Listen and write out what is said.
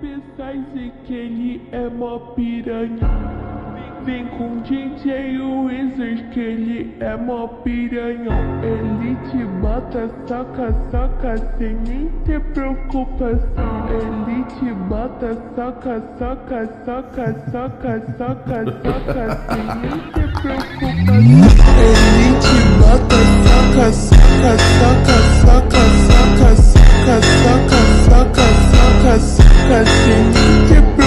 Size que ele é mó piranha. Vem com DJ Wizard que ele é mó piranhão Ele te bota, saca, saca sem nem ter preocupação. Ele te bota, saca, saca, saca, saca, saca, saca sem nem ter preocupação. Ele te saca, saca, saca, saca, you.